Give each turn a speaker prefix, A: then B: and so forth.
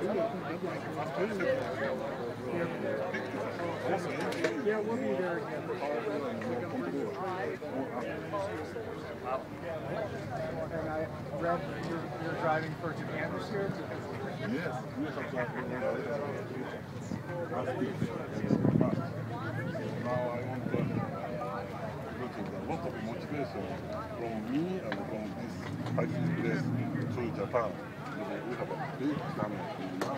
A: Yeah, we'll be there again. And I read you're, driving for Japan this year?
B: Yes. Now I want to, a lot of from me and from this place to Japan. We have a big family now.